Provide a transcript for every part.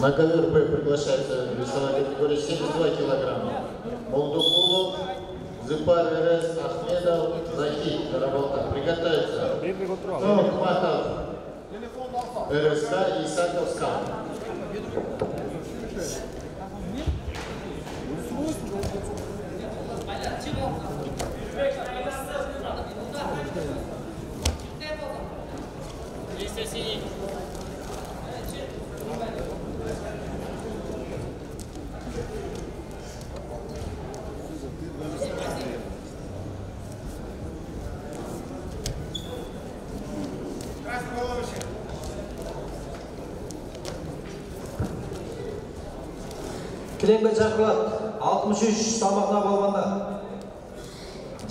На ковер Б приглашается весовая категория 72 килограмма. Молдукулов, Зыпар РС, Ахмедов, Захид, Карабалта. Приготовиться. Хикматов, РСК и Исаков СКА. кілемге шақырылады алтымыш үш салмақта болғанда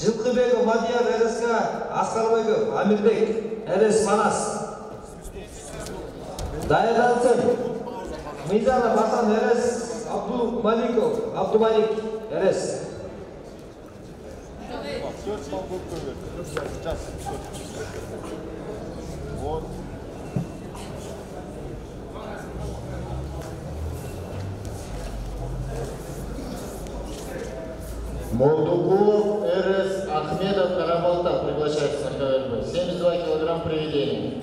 жылқыбеков мадияр рск асқарбеков амирбек рс манас даярдансын мизанов асан рс абдумаликов абдумалик рс Төрт бал көп Молдукулов, РС, Ахмедов, Карабалта приглашается на ковер Б. 72 килограмм приведения.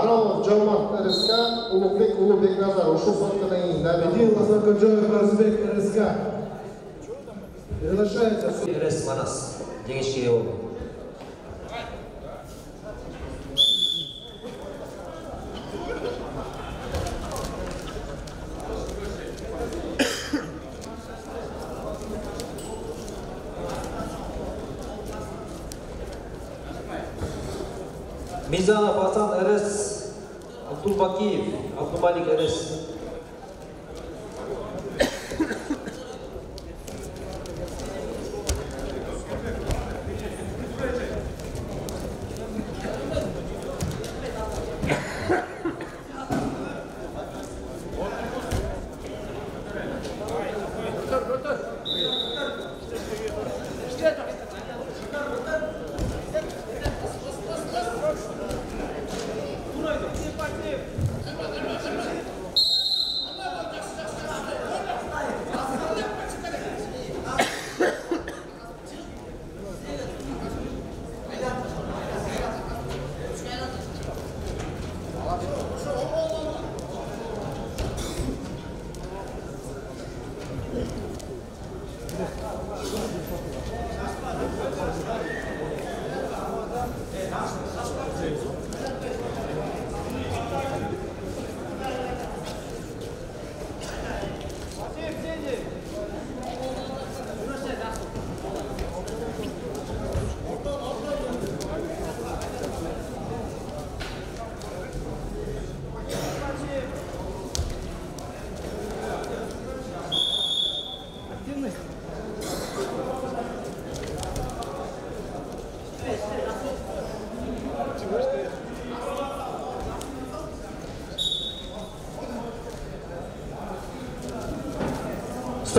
Аралов, Жомарт, РСК, Улубек, Улубек Назар. Ушул соткадан кейін победил Азаркаджоев Разбек РСК. Приглашается рс манас жеңишке ие Kubali gerisi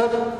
concept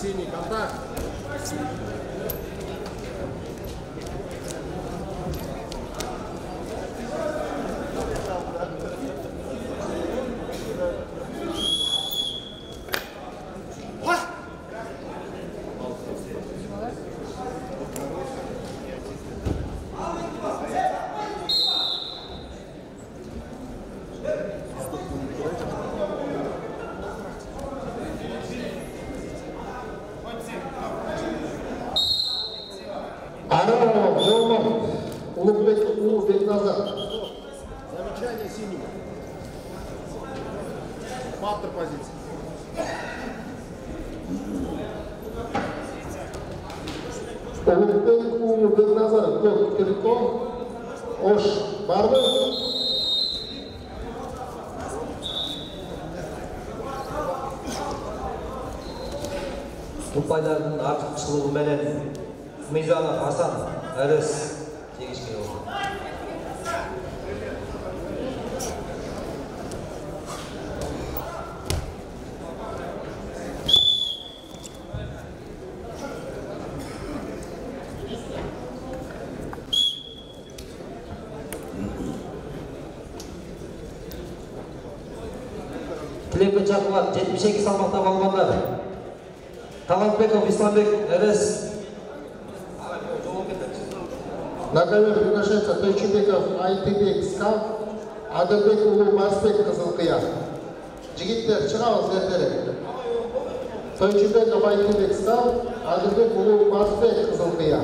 синий, контакт. ұлықбек у бекназаров көк кірікко ош барды ұпайлардың артықшылығыменен мизанов асан әріс. ეს ნაკლებად ვინაშენცა თეჩიბეკას ITBX-ა ადაბეკულუ მასბეკ კაზალყია ჯიგიტლერ ჩღავას ერთერეკ თეჩიბეკა ITBX-ა ადაბეკულუ მასბეკ კაზალყია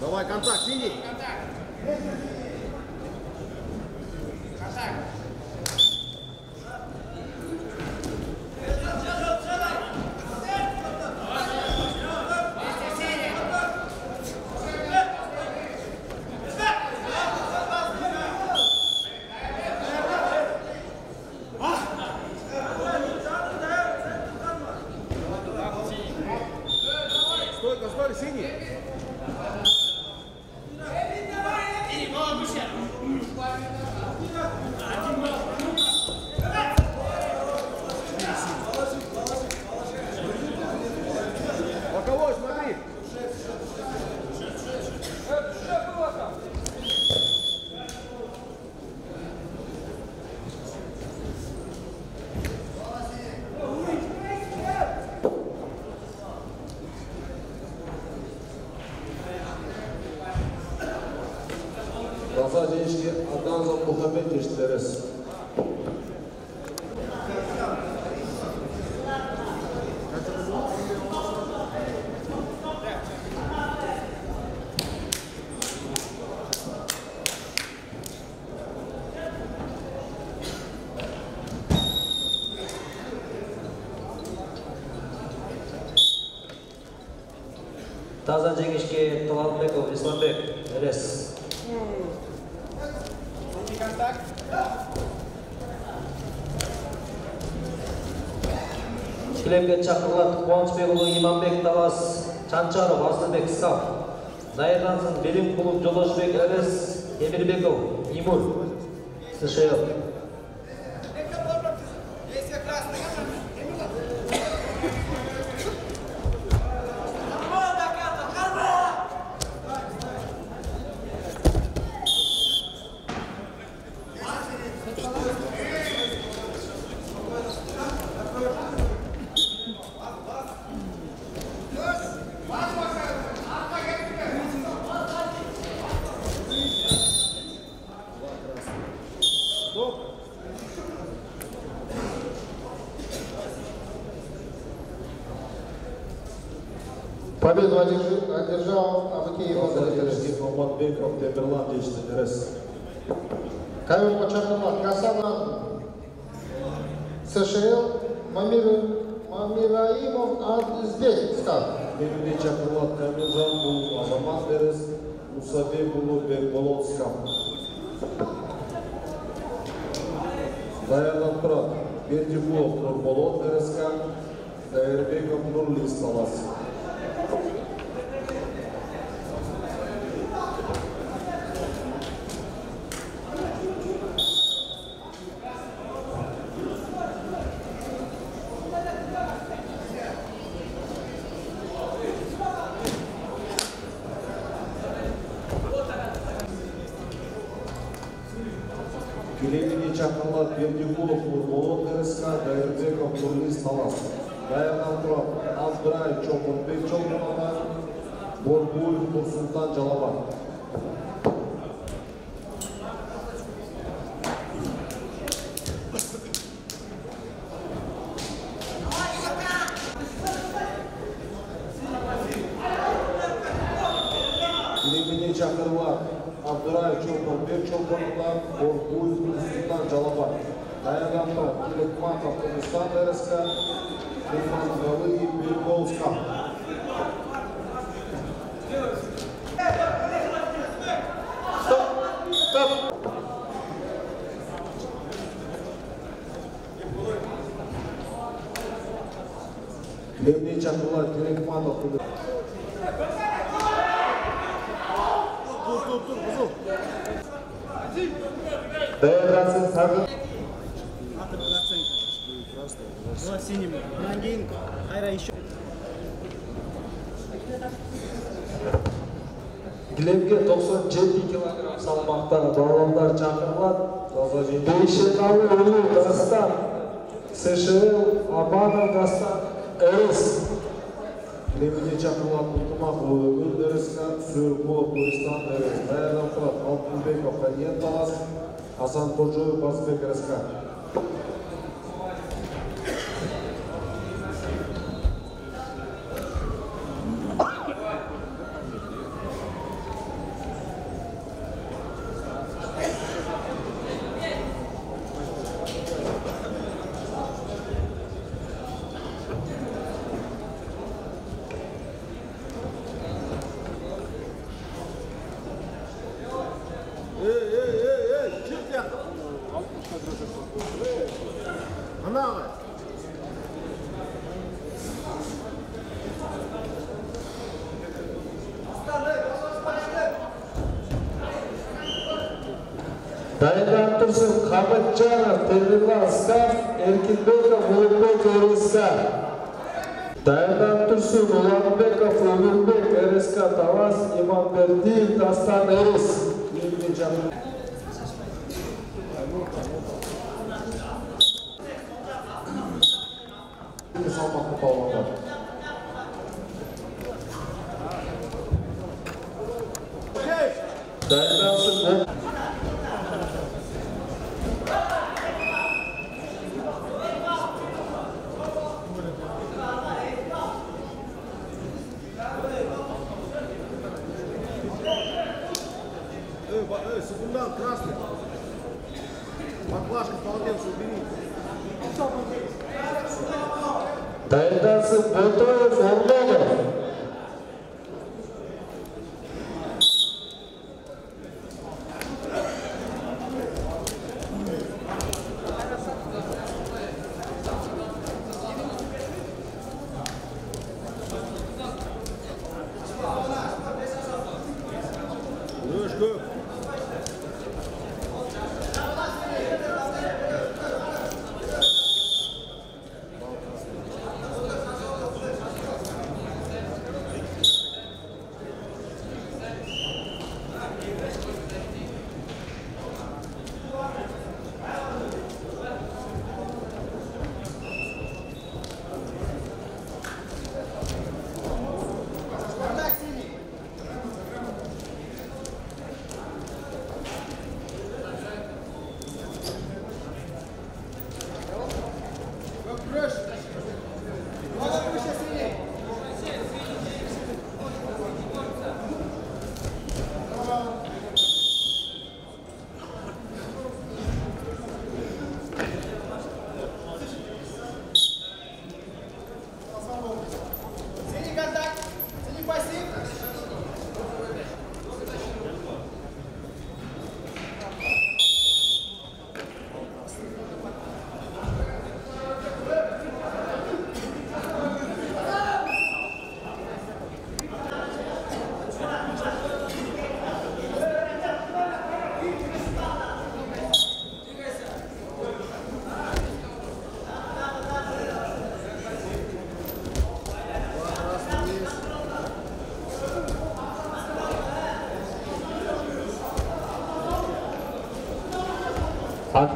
Давай контакт, иди. Контакт. Kiedyś, teraz. Taze Cengiz ki Tuhan Beko, İslam Bek. мемлекет шақырылады қуанышбекұлы иманбек талас чанчаров асылбек саф дайырлансын белимқұлов жолдасбек іліс темірбеков имур. Сшл Ейшетау, Улу, Дагестан, СШЛ, Абана, Дагестан, РС. Лебеде Чакулан, Кутумак, Улугул, Дерескан, Сюркулов, Куристан, РС. Даян Ахурат, Алтынбеков, Ханьен, Талас, Асан Ходжоев, Басбек, Рескан.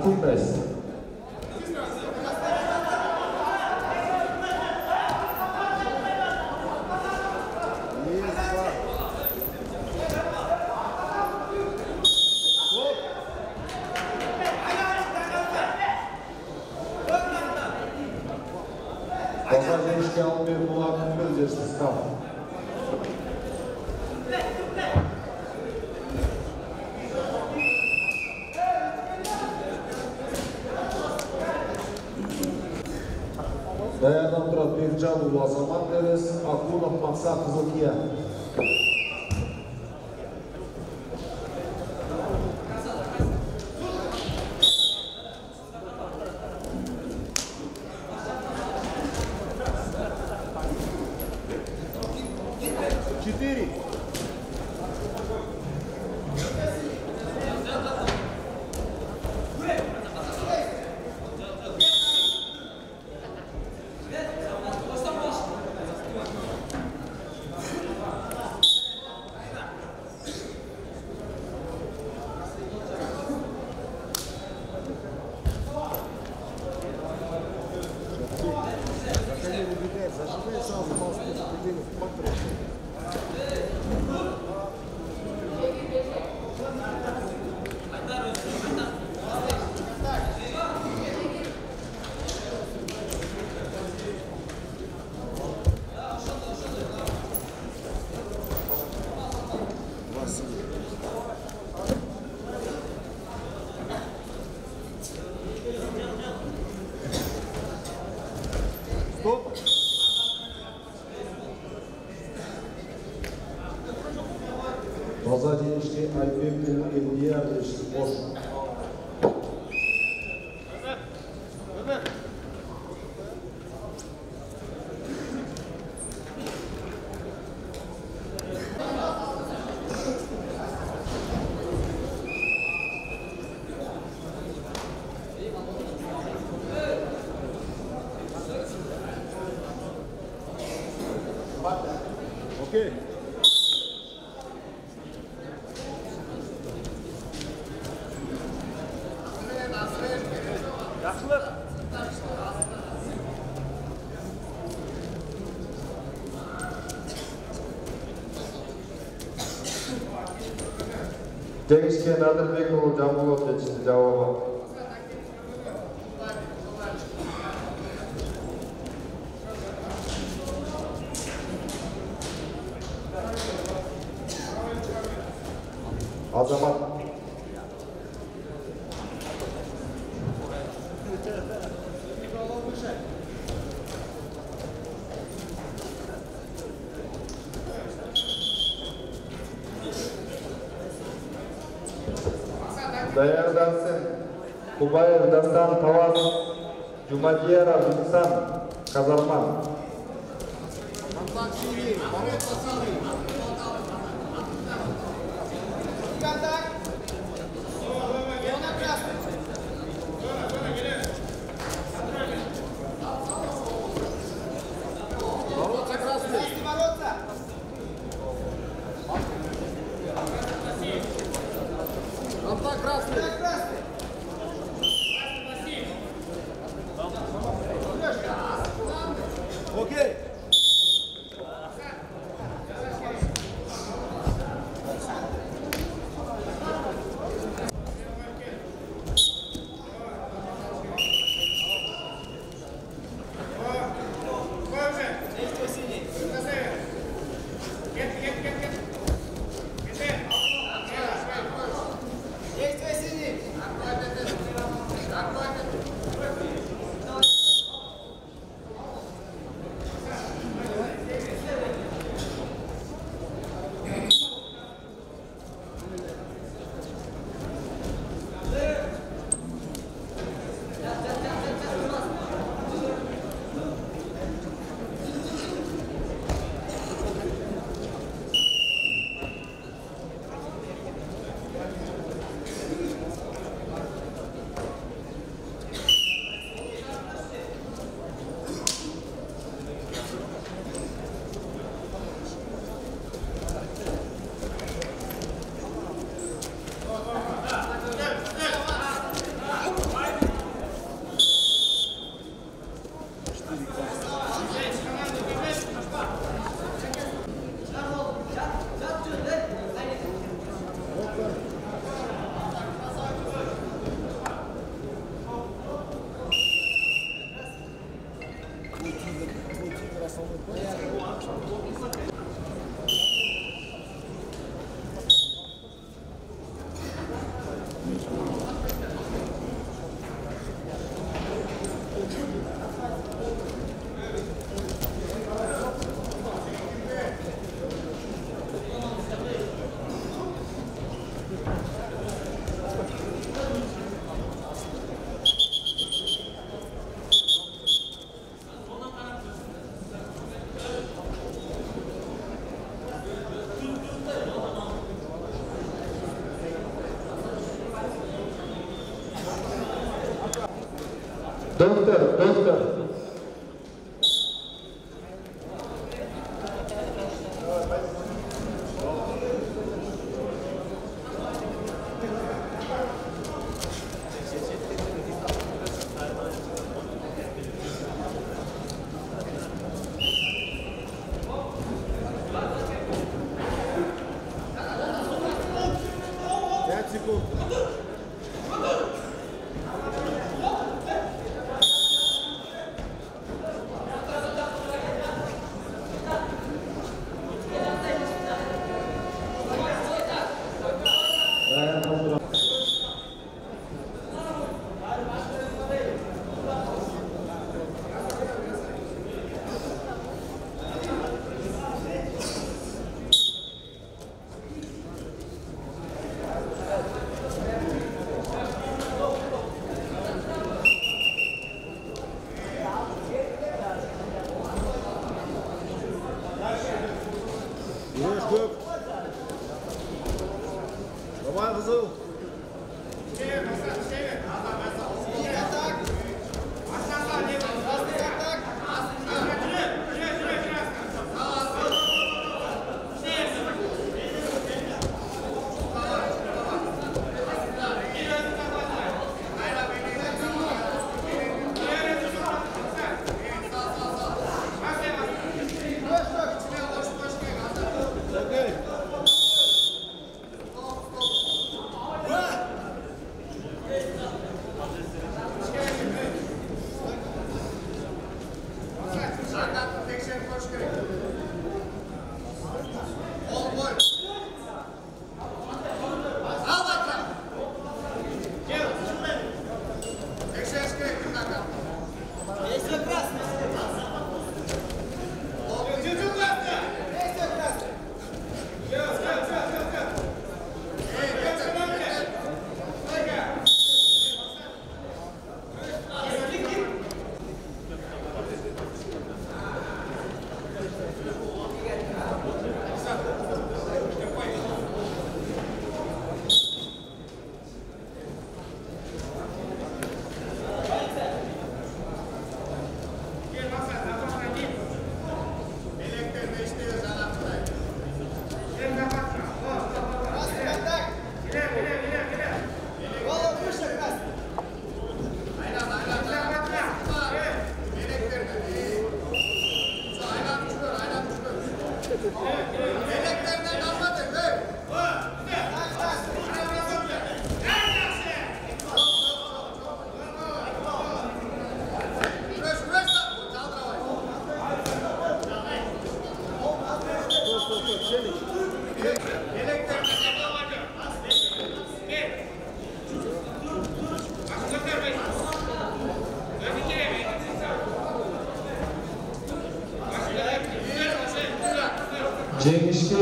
Yes. Hoca Abdullah Zaman deriz. Abdullah Maksa Kızıl इसके अंदर देखो जामुन Riviera Luxana, Casablanca.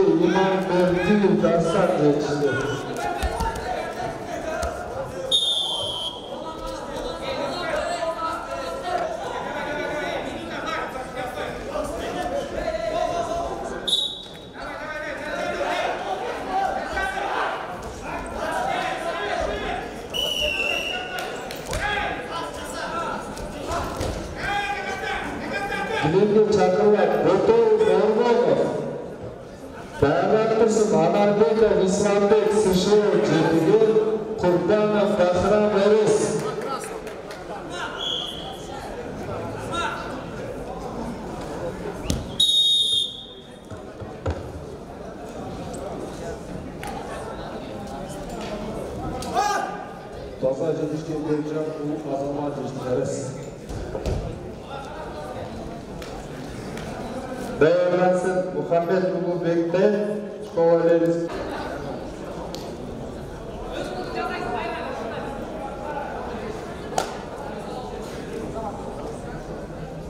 you. might have to do that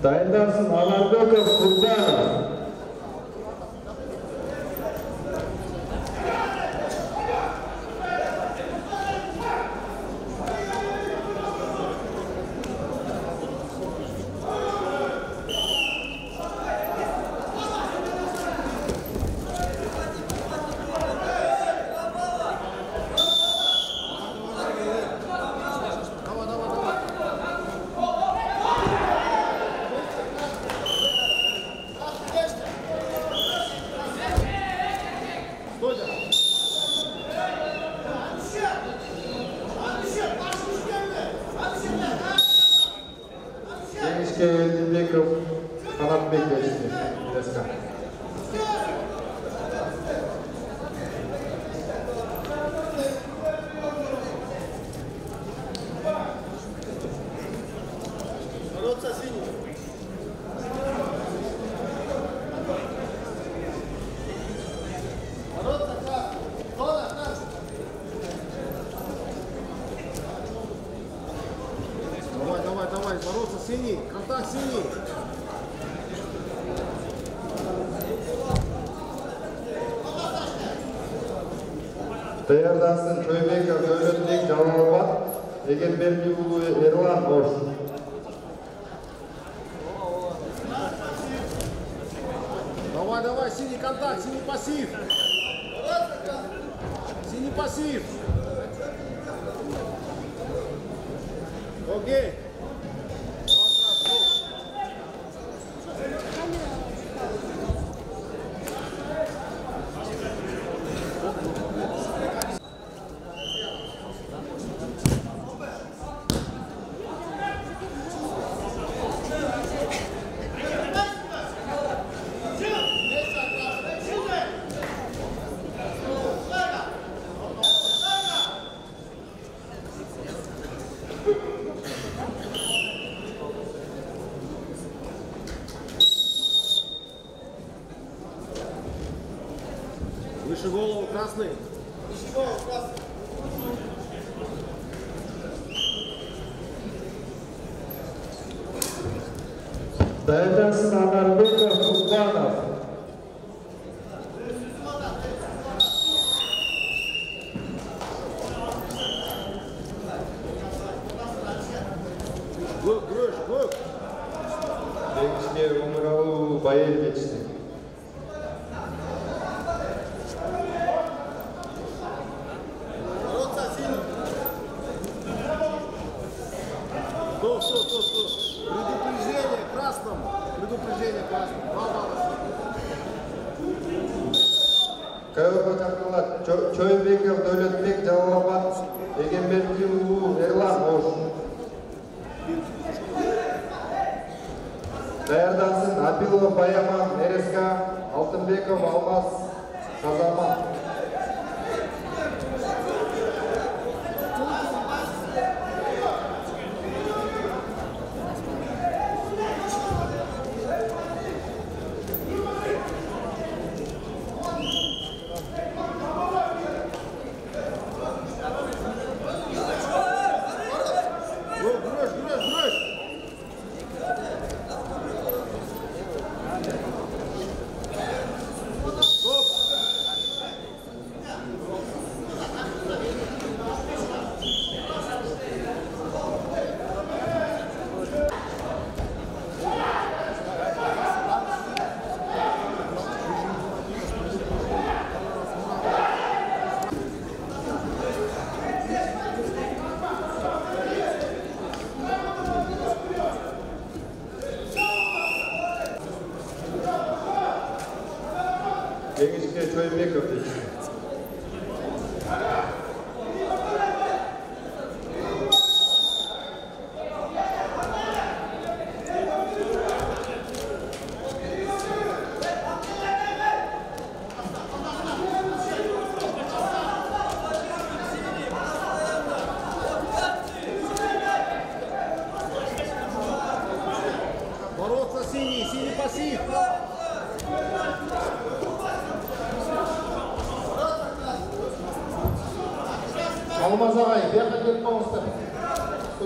Dayanlansın Anarbekov Kurbanov.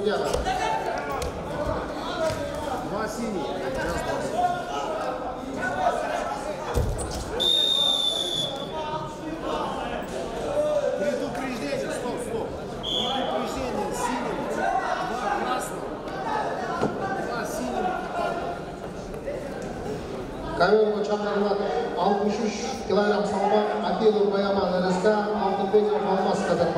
Студияға Два синий. Предупреждение, стоп, стоп. Предупреждение синим, два красным, два синим. Камерға шақырылады 63 килограмм салмақ Акилов Баяман РСК Алтынбеков Алмас Казахстан.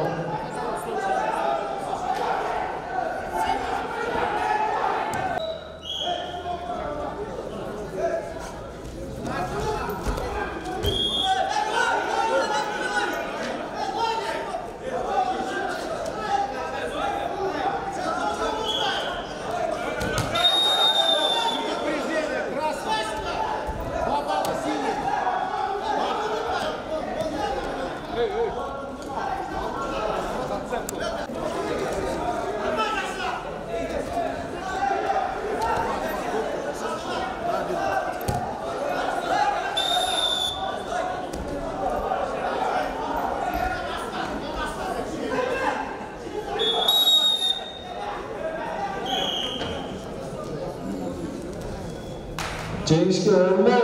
James Curran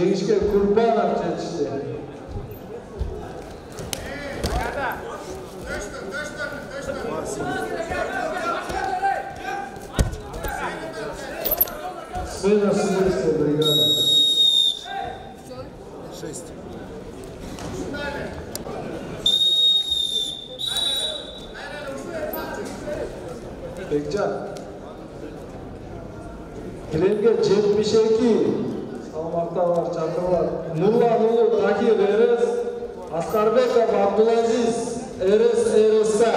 Жигичке Курбанов жетишти. Сына Сибирская бригада. Шесть. Bekcan. Kiren'e 72 қонақтар шақырылады нұрланұлы такир ерес асқарбеков абдулазиз ерес ересі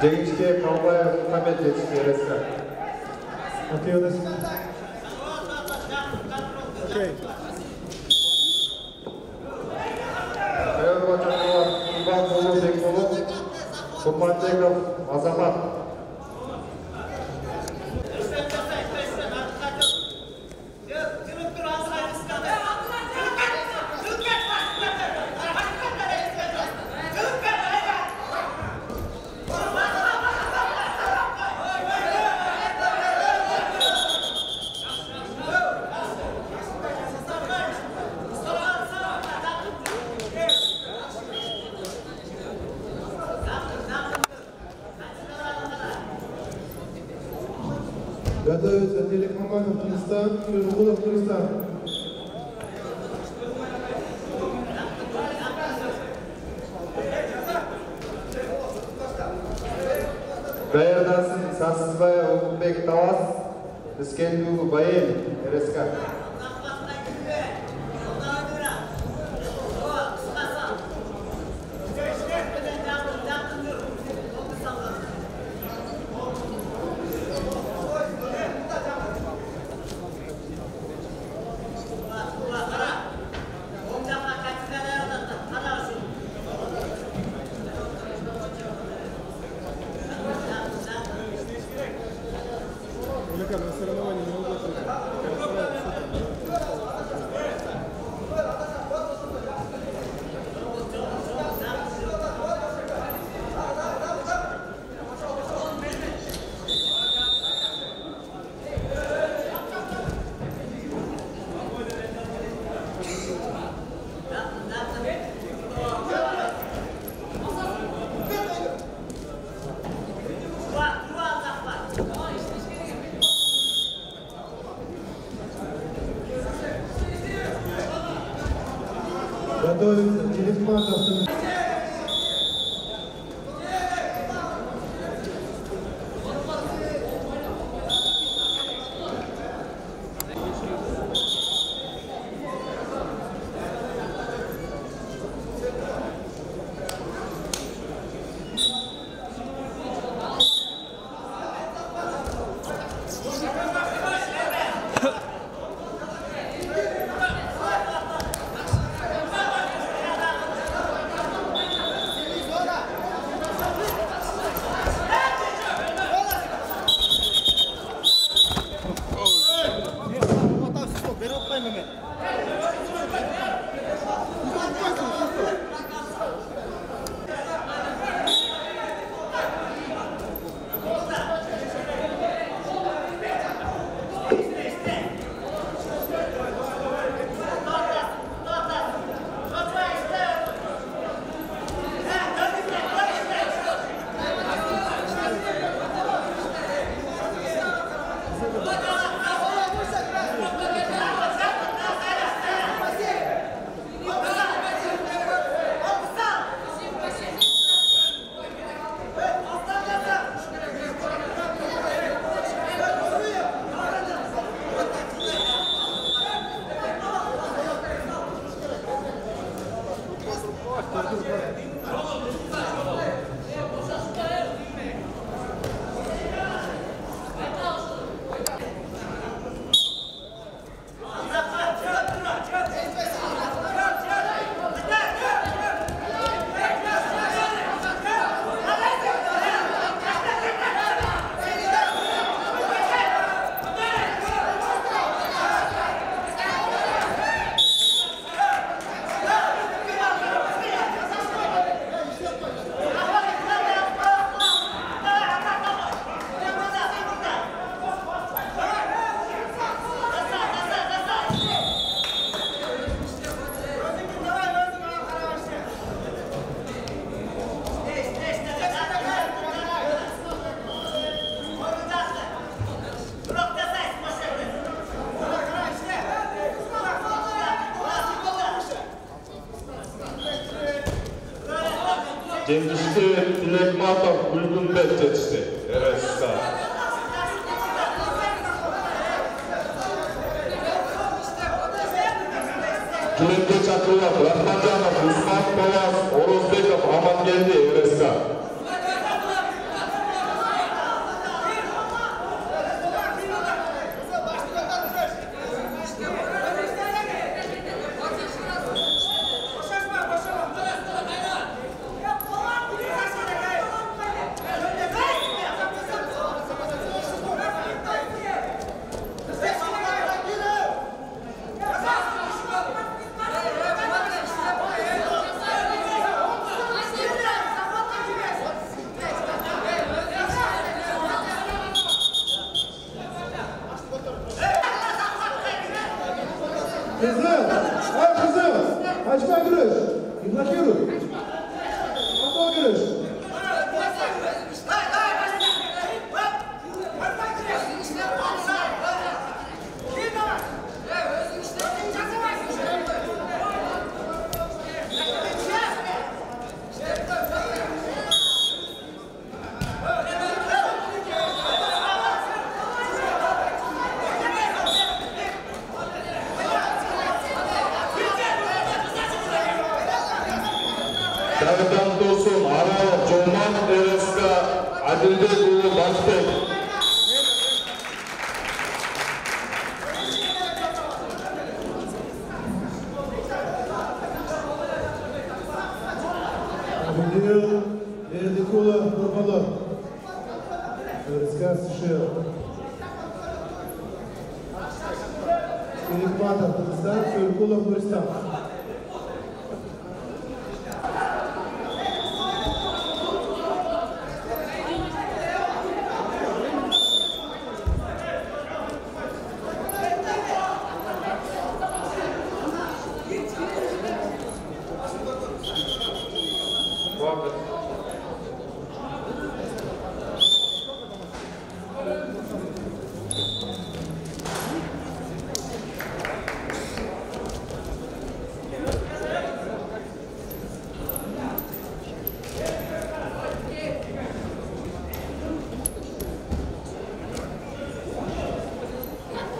James J. Cowboy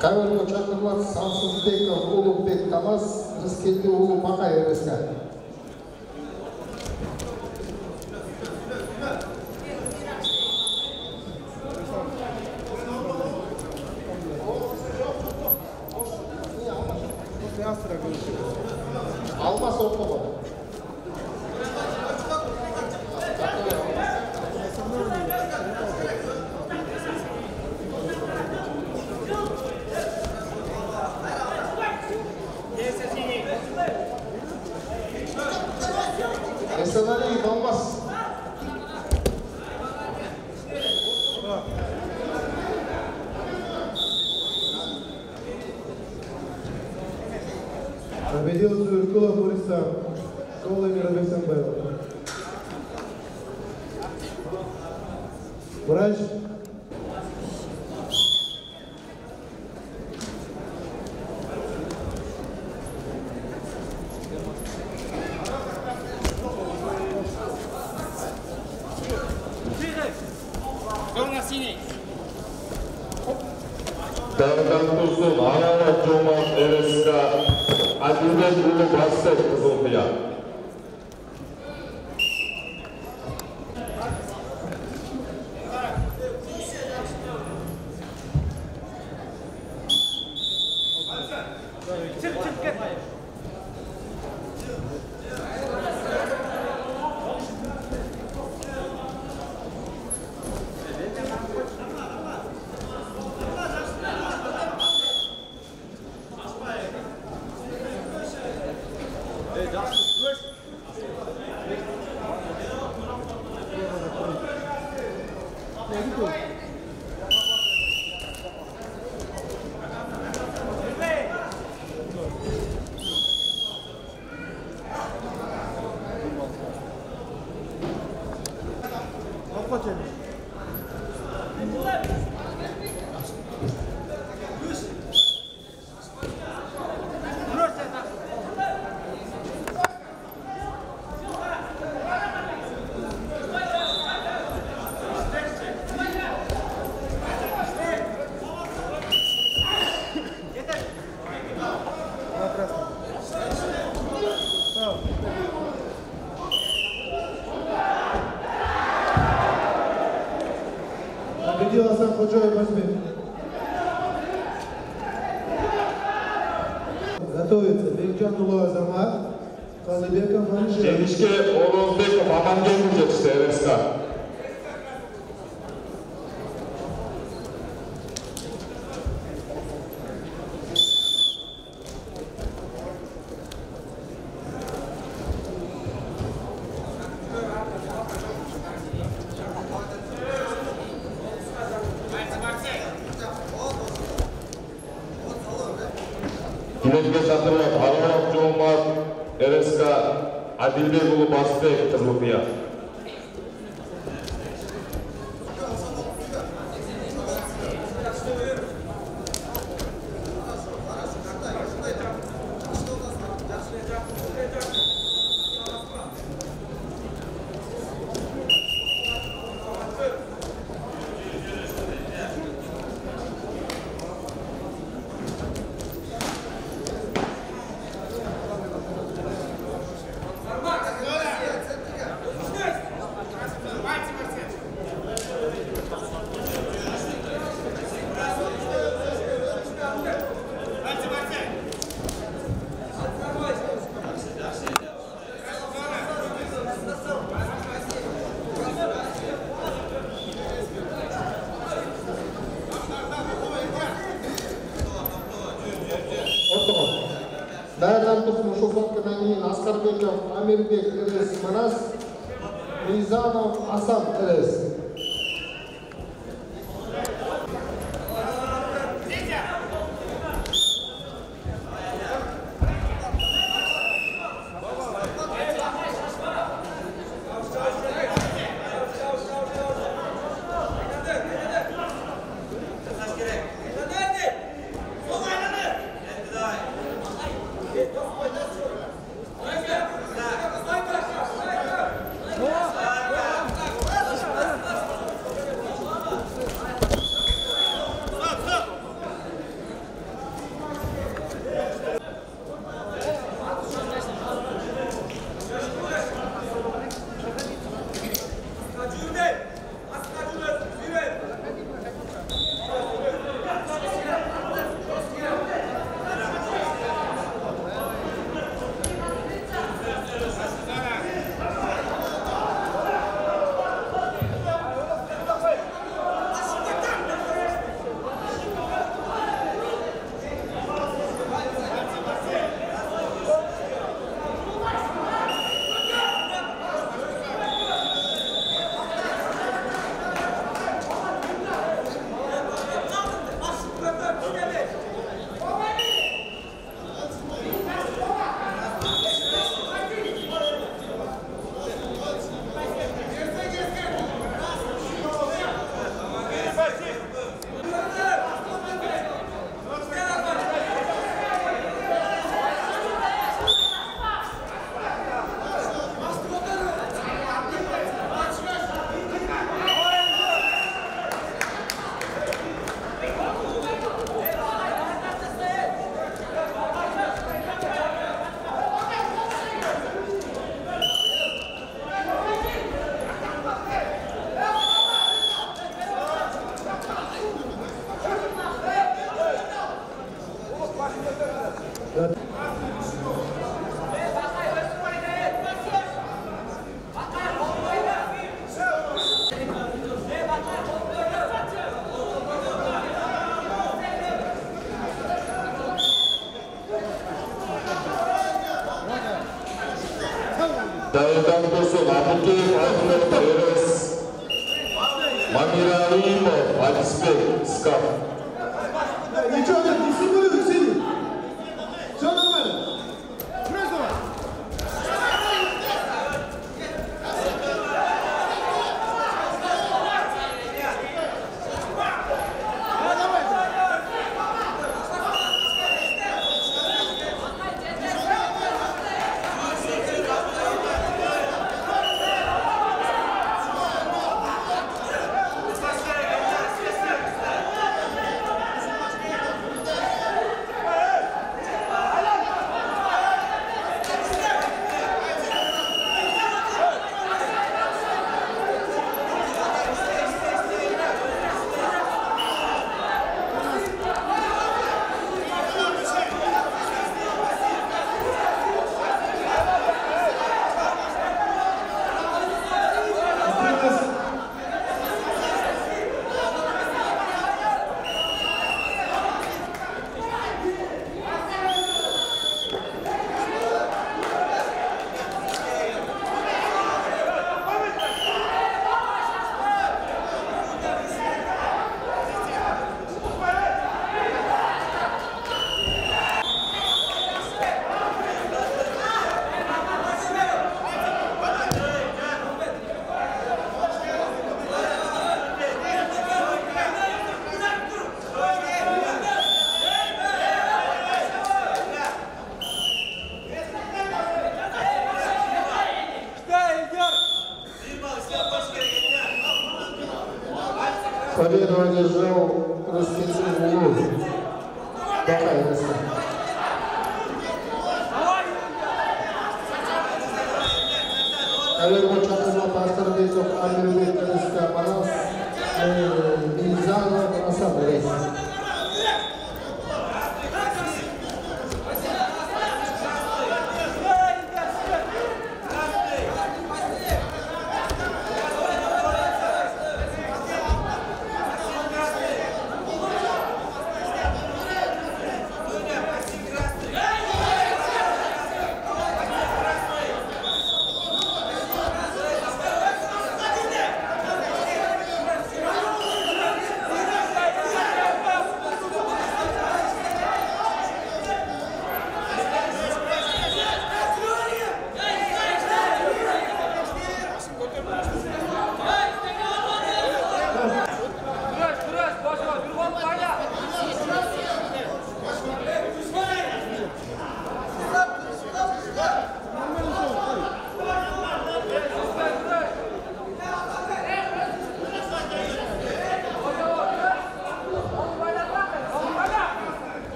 Каверлі Чақырлас, Сансызбеков, Улыббек Камаз, Рыскелді Улы Бақай РСК. जिनके छात्र ने भावनात्मक जो बात टेरेस का आदिल बेगू को पास पे एक रुपया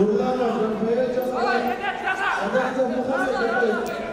ولا ما في البيت انا انا مخلص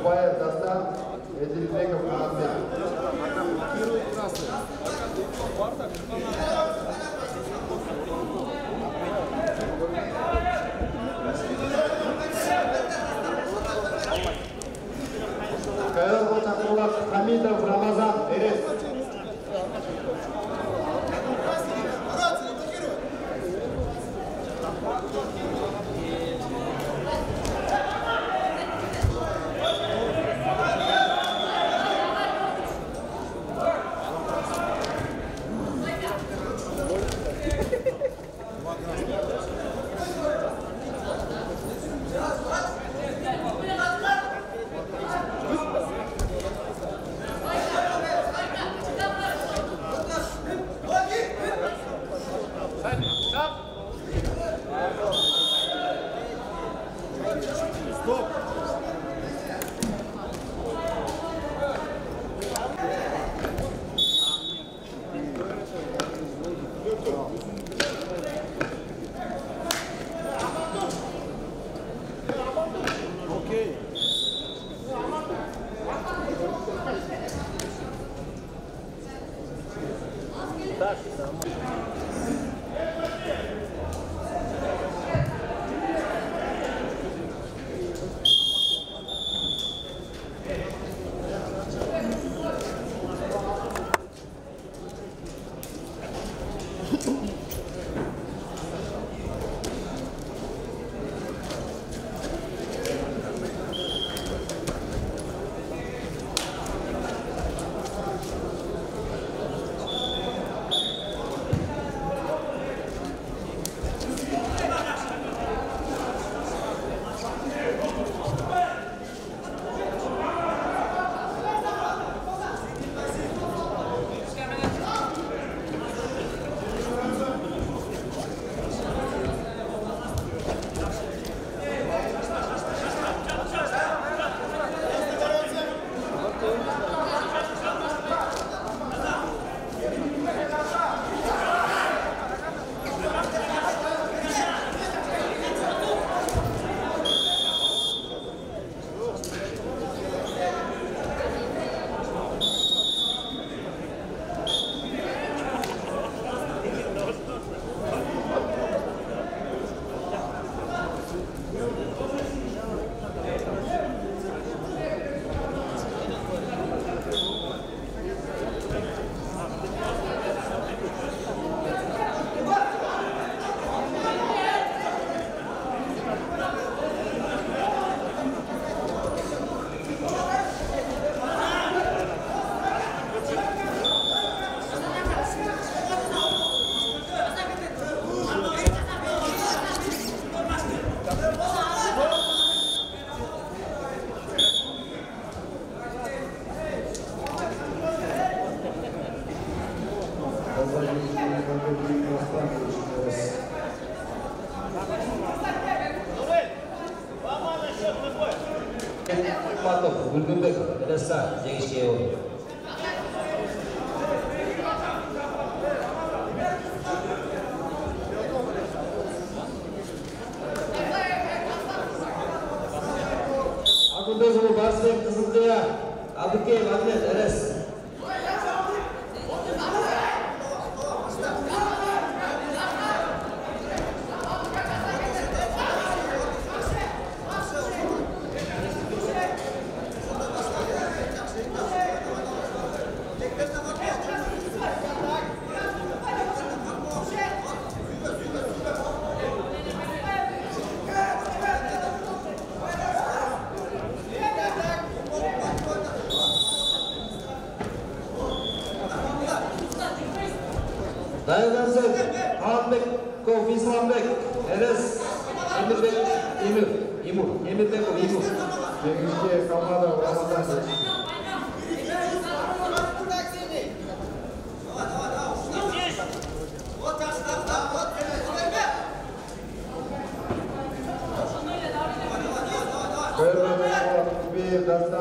Купая Дастан, Эдельбеков Манасбеков.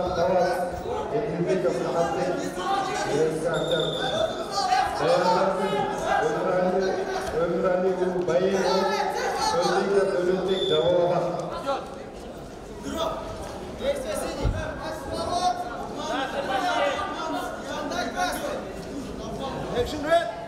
التراث والملكية والحقية والزعتر Ömrani, Ömrani Bayır, özellikle politik devamı. Action red!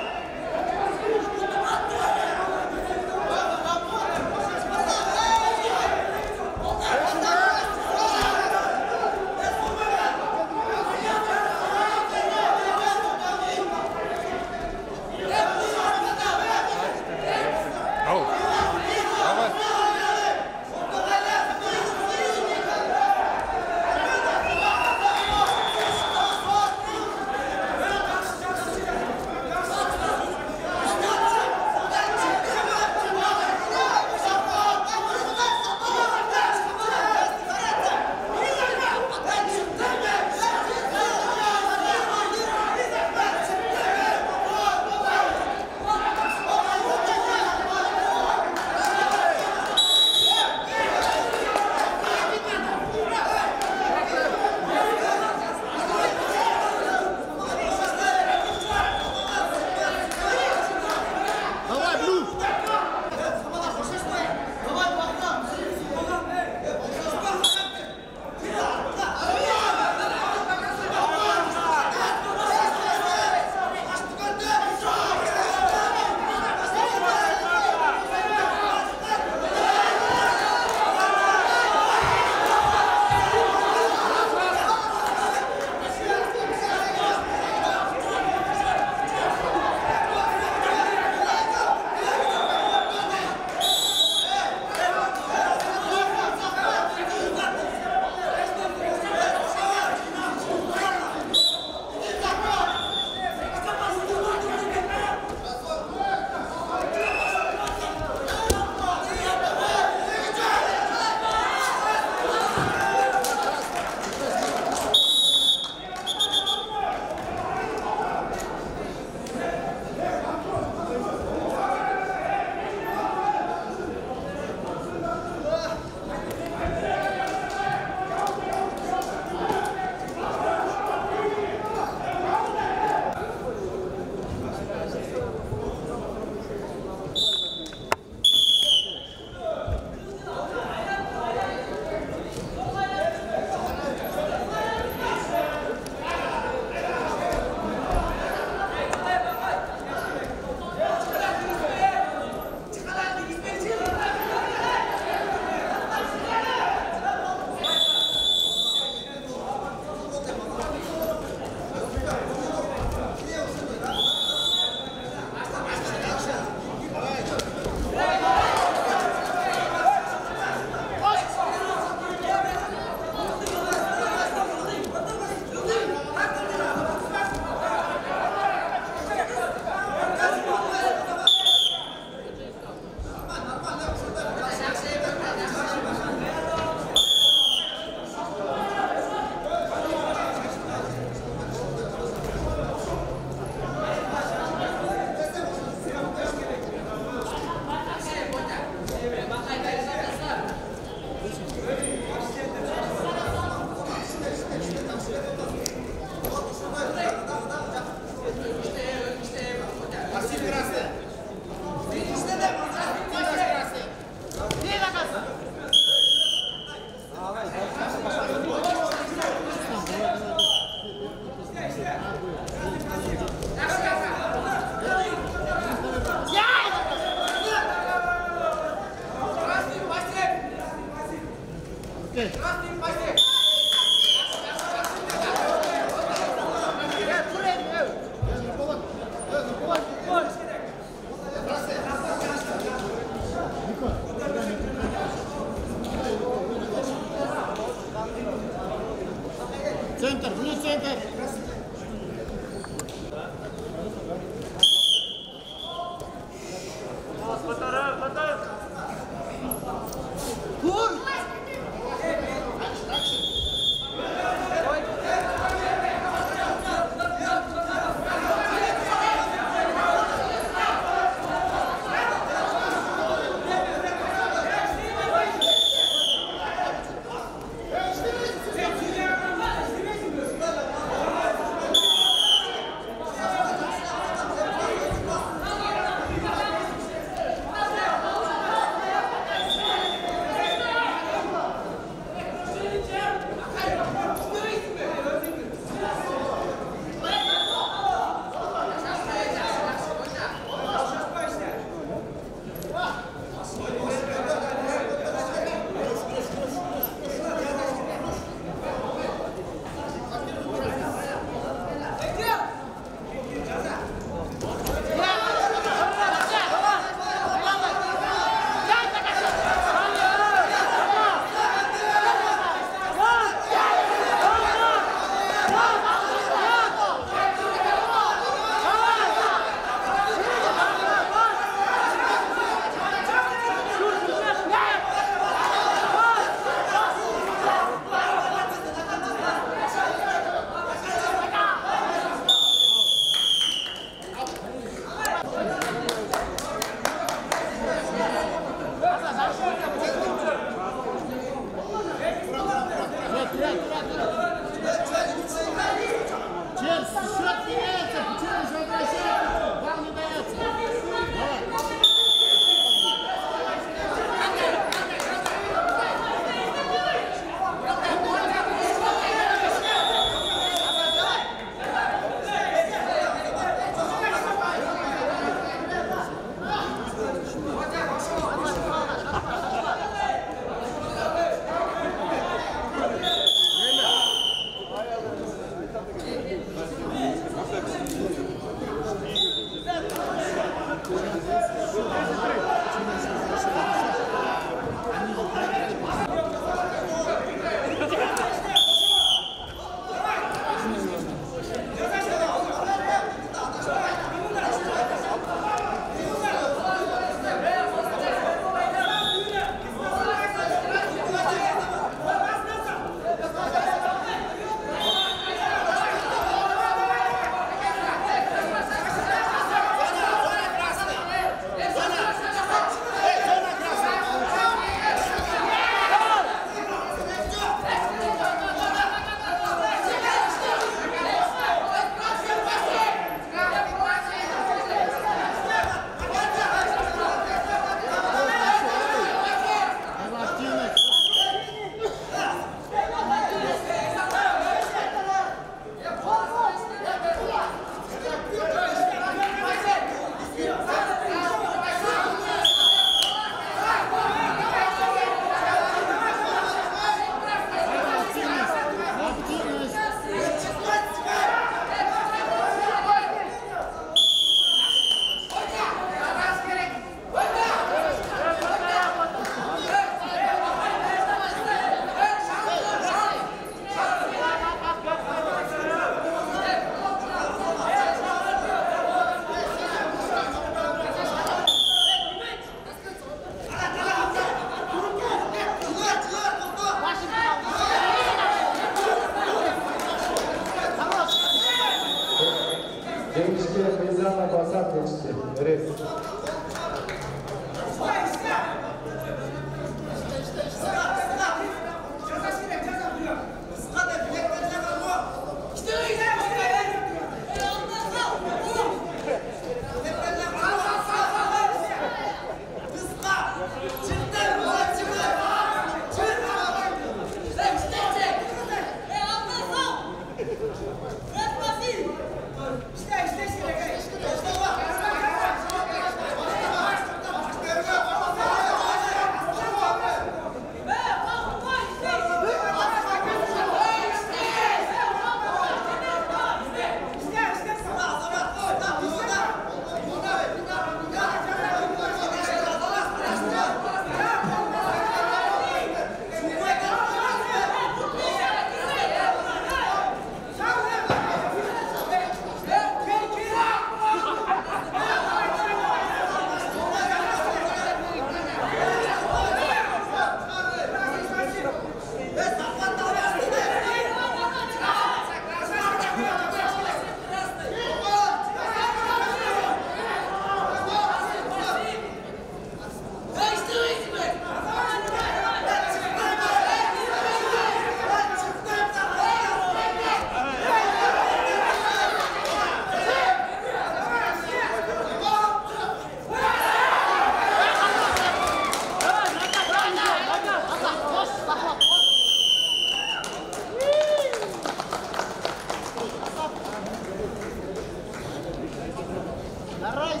Nice.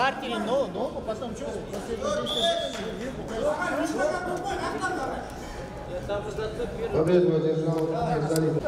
Партии, но, но, потом что? Победу одержал Мирзалим.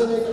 Thanks for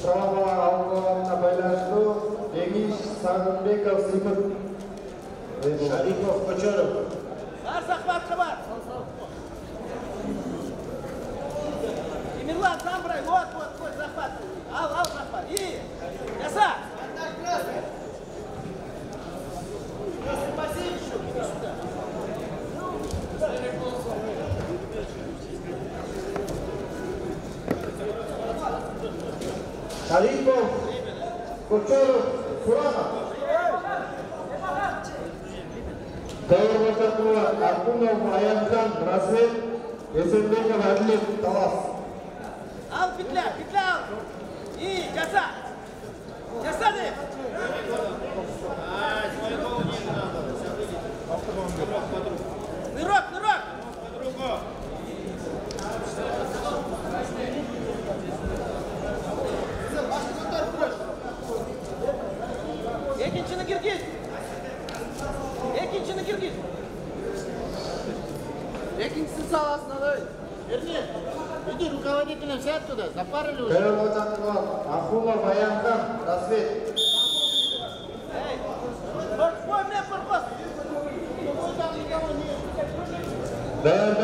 штрафы алуларына байланыштуу Демиш Сагынбеков Сыпыт Шарипов Кочоров Сарсахбат Кабат Емирлан Самбрай, вот, вот, вот, захват. Ал, ал, захват. И, яса. Контакт красный. Kocoro, furama. Kalau baca keluar, aku mau bayangkan Brazil, SMP ke Bali, tawas. Al fitla, fitla. I, jasa. Jasa ni. Nerok, nerok. Nerok, nerok. Савасналой. Верни. Иди руководителя все оттуда, запарили уже. Берем вот так вот. Ахула, Баянка, Рассвет. Эй, Борьбой мне порвал. Берем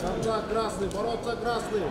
Контакт красный, бороться красный.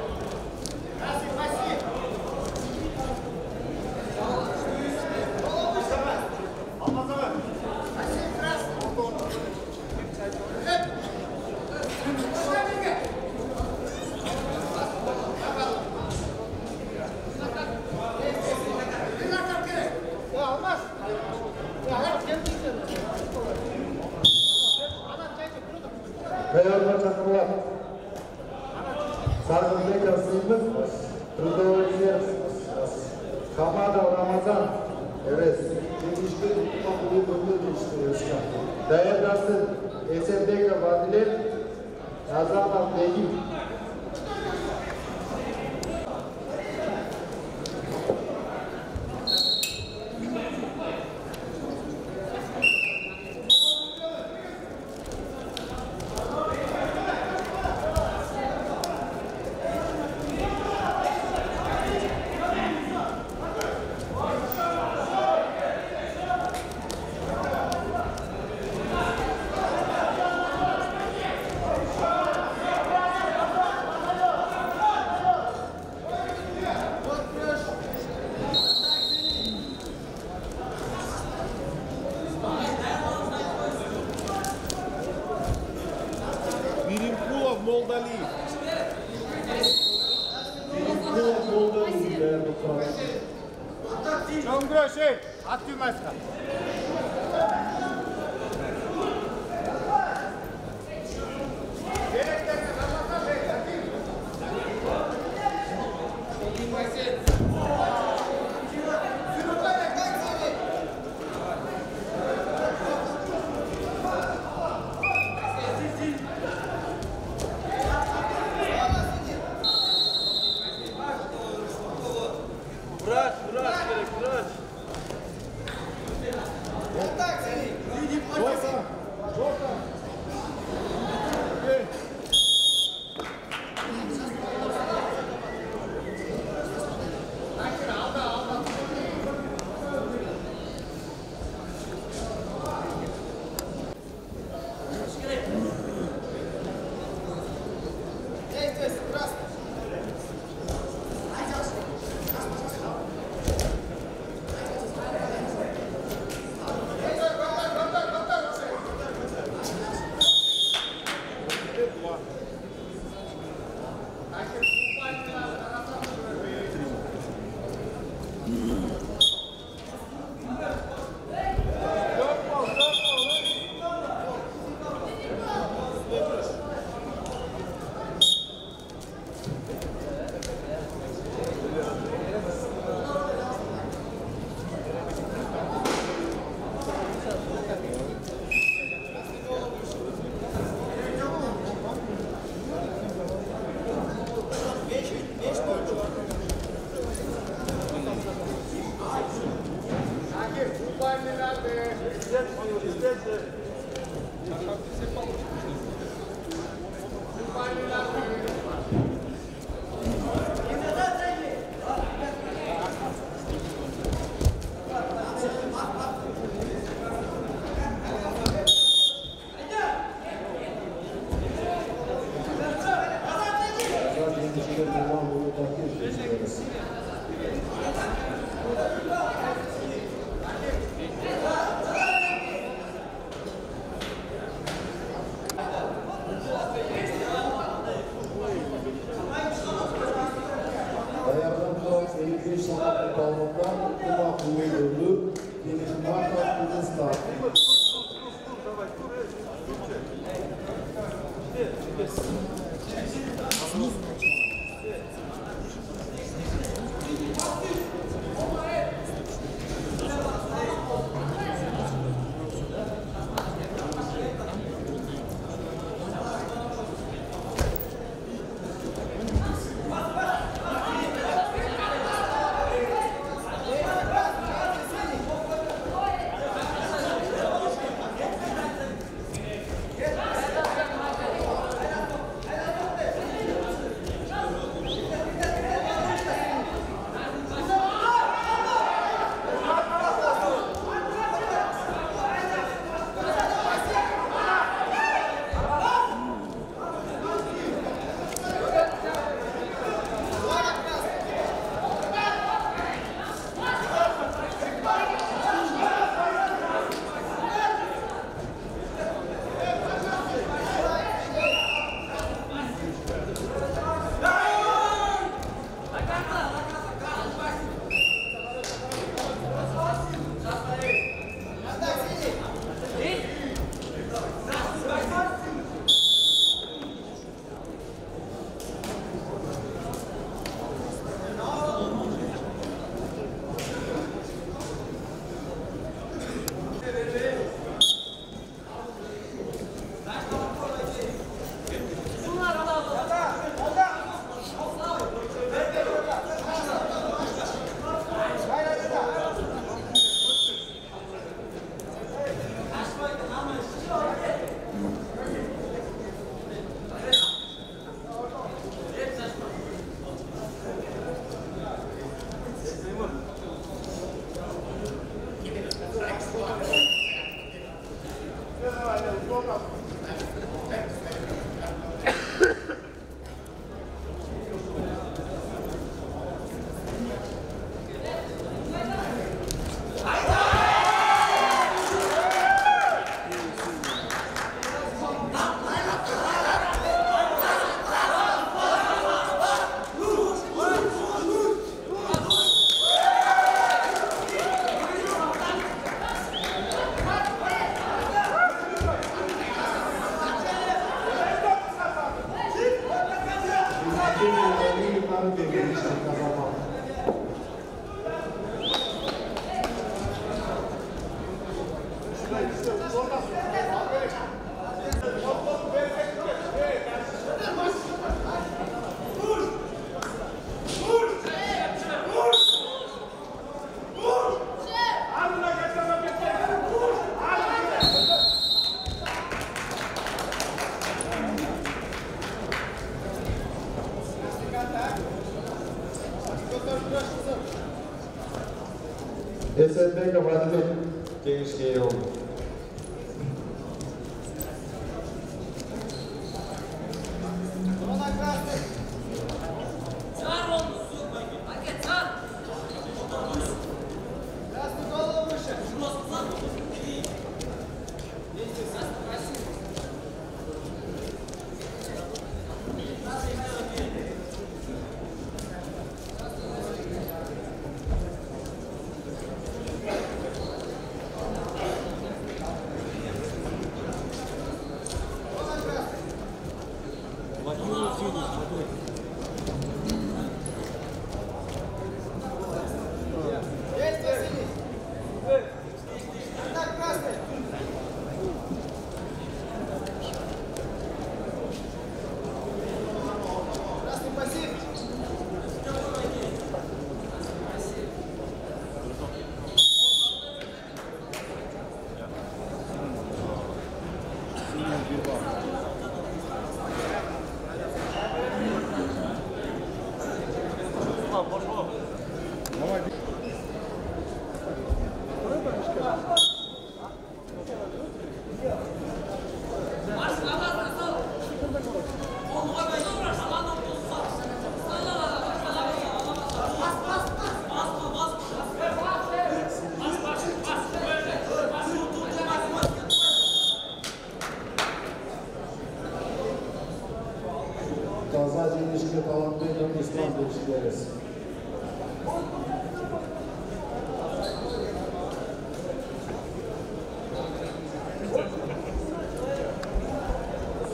setback rather than game scale